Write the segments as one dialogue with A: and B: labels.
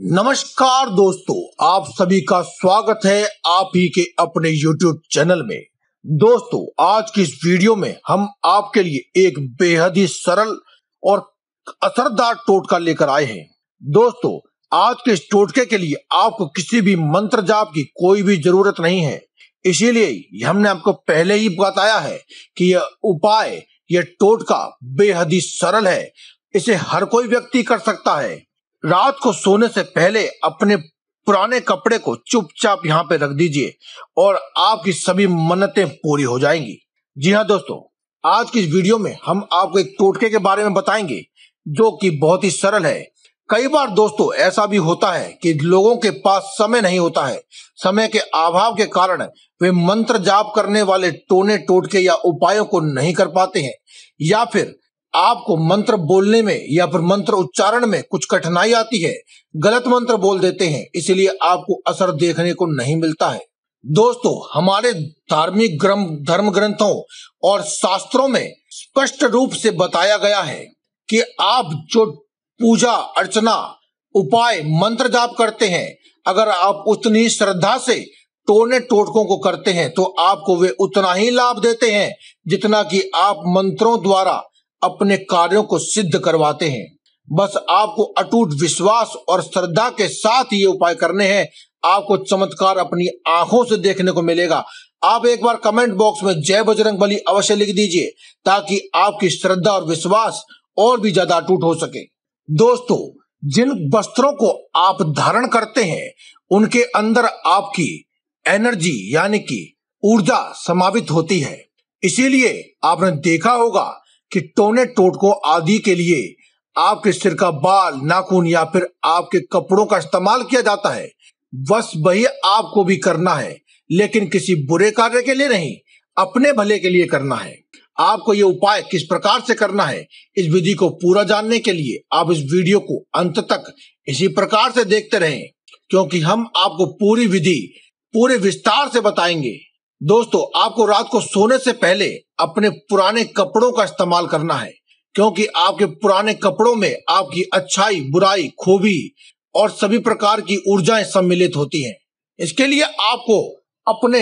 A: नमस्कार दोस्तों, आप सभी का स्वागत है आप ही के अपने YouTube चैनल में। दोस्तों, आज की इस वीडियो में हम आपके लिए एक बेहद ही सरल और असरदार टोटका लेकर आए हैं। दोस्तों, आज के इस टोटके के लिए आपको किसी भी मंत्र जाप की कोई भी ज़रूरत नहीं है। इसीलिए हमने आपको पहले ही बताया है कि यह उपाय, यह टोटका बेहद ही सरल है। इसे हर कोई व्यक्ति कर सकता है। रात को सोने से पहले अपने पुराने कपड़े को चुपचाप यहाँ पे रख दीजिए और आपकी सभी मन्नतें पूरी हो जाएँगी। जी हाँ दोस्तों, आज की इस वीडियो में हम आपको एक टोटके के बारे में बताएँगे, जो कि बहुत ही सरल है। कई बार दोस्तों ऐसा भी होता है कि लोगों के पास समय नहीं होता है। समय के अभाव के कारण वे मंत्र जाप करने वाले टोने टोटके या उपायों को नहीं कर पाते हैं, या फिर आपको मंत्र बोलने में या फिर मंत्र उच्चारण में कुछ कठिनाई आती है, गलत मंत्र बोल देते हैं, इसलिए आपको असर देखने को नहीं मिलता है। दोस्तों, हमारे धार्मिक धर्म ग्रंथों और शास्त्रों में स्पष्ट रूप से बताया गया है कि आप जो पूजा, अर्चना, उपाय, मंत्र जाप करते हैं, अगर आप उतनी श्रद्धा से टोने टोटकों को करते हैं तो आपको वे उतना ही लाभ देते हैं, जितना कि आप मंत्रों द्वारा अपने कार्यों को सिद्ध करवाते हैं। बस आपको अटूट विश्वास और श्रद्धा के साथ ये उपाय करने हैं। आपको चमत्कार अपनी आँखों से देखने को मिलेगा। आप एक बार कमेंट बॉक्स में जय बजरंग बली अवश्य लिख दीजिए, ताकि आपकी श्रद्धा और विश्वास और भी ज़्यादा अटूट हो सके। दोस्तों, जिन वस्त्रों को आप धारण करते हैं, उनके अंदर आपकी एनर्जी यानी कि ऊर्जा समावित होती है। इसीलिए आपने देखा होगा कि टोने टोटकों आदि के लिए आपके सिर का बाल, नाखून या फिर आपके कपड़ों का इस्तेमाल किया जाता है। बस वही आपको भी करना है, लेकिन किसी बुरे कार्य के लिए नहीं, अपने भले के लिए करना है। आपको ये उपाय किस प्रकार से करना है, इस विधि को पूरा जानने के लिए आप इस वीडियो को अंत तक इसी प्रकार से देखते रहें, क्योंकि हम आपको पूरी विधि, पूरे विस्तार से बताएँगे। दोस्तों, आपको रात को सोने से पहले अपने पुराने कपड़ों का इस्तेमाल करना है, क्योंकि आपके पुराने कपड़ों में आपकी अच्छाई, बुराई, खूबी और सभी प्रकार की ऊर्जाएँ सम्मिलित होती हैं। इसके लिए आपको अपने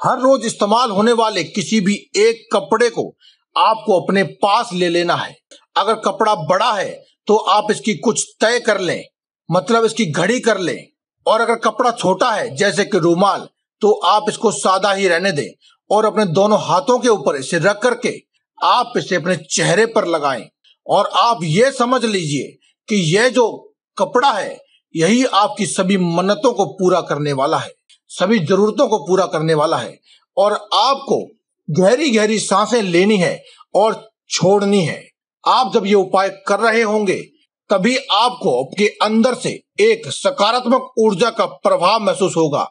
A: हर रोज इस्तेमाल होने वाले किसी भी एक कपड़े को आपको अपने पास ले लेना है। अगर कपड़ा बड़ा है तो आप इसकी कुछ तय कर लें मतलब इसकी घड़ी कर लें। और अगर कपड़ा छोटा है, जैसे कि रूमाल तो आप इसको सादा ही रहने दें और अपने दोनों हाथों के ऊपर इसे रख करके आप इसे अपने चेहरे पर लगाएँ। और आप ये समझ लीजिए कि यह जो कपड़ा है, यही आपकी सभी मन्नतों को पूरा करने वाला है, सभी जरूरतों को पूरा करने वाला है और आपको गहरी गहरी साँसें लेनी है और छोड़नी है। आप जब ये उपाय कर रहे होंगे, तभी आपको आपके अंदर से एक सकारात्मक ऊर्जा का प्रभाव महसूस होगा।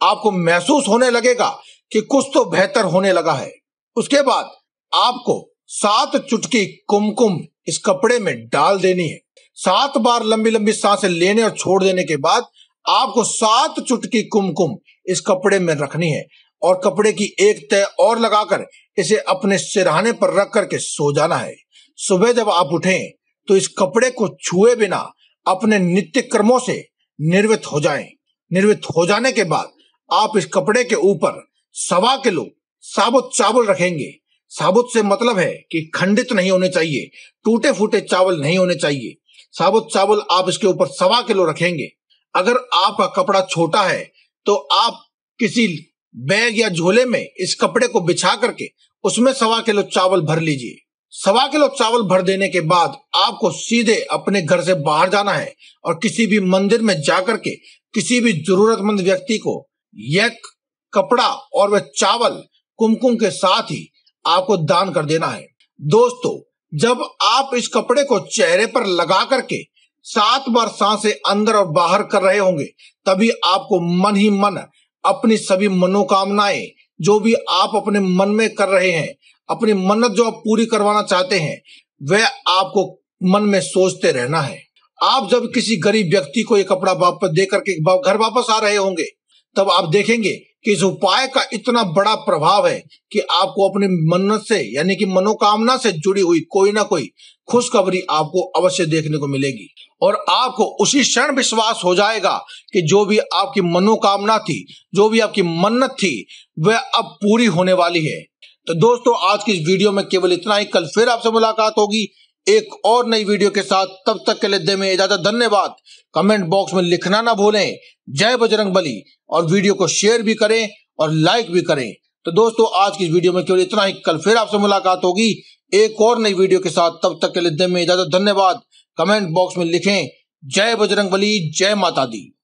A: आपको महसूस होने लगेगा कि कुछ तो बेहतर होने लगा है। उसके बाद आपको सात चुटकी कुमकुम इस कपड़े में डाल देनी है। सात बार लंबी लंबी साँसें लेने और छोड़ देने के बाद आपको सात चुटकी कुमकुम इस कपड़े में रखनी है और कपड़े की एक तय और लगाकर इसे अपने सिरहाने पर रख करके सो जाना है। सुबह जब आप उठें तो इस कपड़े को छुए बिना अपने नित्य कर्मों से निर्वित हो जाएँ। निर्वित हो जाने के बाद आप इस कपड़े के ऊपर सवा किलो साबुत चावल रखेंगे। साबुत से मतलब है कि खंडित नहीं होने चाहिए टूटे फूटे चावल नहीं होने चाहिए। साबुत चावल आप इसके ऊपर सवा किलो रखेंगे। अगर आपका कपड़ा छोटा है तो आप किसी बैग या झोले में इस कपड़े को बिछा करके उसमें सवा किलो चावल भर लीजिए। सवा किलो चावल भर देने के बाद आपको सीधे अपने घर से बाहर जाना है और किसी भी मंदिर में जाकर के किसी भी जरूरतमंद व्यक्ति को यह कपड़ा और वह चावल कुमकुम के साथ ही आपको दान कर देना है। दोस्तों, जब आप इस कपड़े को चेहरे पर लगा करके सात बार साँसें अंदर और बाहर कर रहे होंगे, तभी आपको मन ही मन अपनी सभी मनोकामनाएँ, जो भी आप अपने मन में कर रहे हैं, अपनी मन्नत जो आप पूरी करवाना चाहते हैं, वह आपको मन में सोचते रहना है। आप जब किसी गरीब व्यक्ति को ये कपड़ा वापस दे करके घर वापस आ रहे होंगे तब आप देखेंगे कि इस उपाय का इतना बड़ा प्रभाव है कि आपको अपनी मन्नत से, यानी कि मनोकामना से जुड़ी हुई कोई ना कोई खुशखबरी आपको अवश्य देखने को मिलेगी। और आपको उसी क्षण विश्वास हो जाएगा कि जो भी आपकी मनोकामना थी, जो भी आपकी मन्नत थी, वह अब पूरी होने वाली है। तो दोस्तों, आज की इस वीडियो में केवल इतना ही। कल फिर आपसे मुलाकात होगी। एक और नई वीडियो के साथ तब तक के लिए दे में इजाज़त, धन्यवाद। कमेंट बॉक्स में लिखना ना भूलें। जय बजरंग बली। और वीडियो को शेयर भी करें और लाइक भी करें। तो दोस्तों, आज की वीडियो में केवल इतना ही। कल फिर आपसे मुलाकात होगी। एक और नई वीडियो के साथ तब तक के लिए दे में इजाज़त, धन्यवाद। कमेंट बॉक्स में लिखें, जय बजरंग बली, जय माता दी।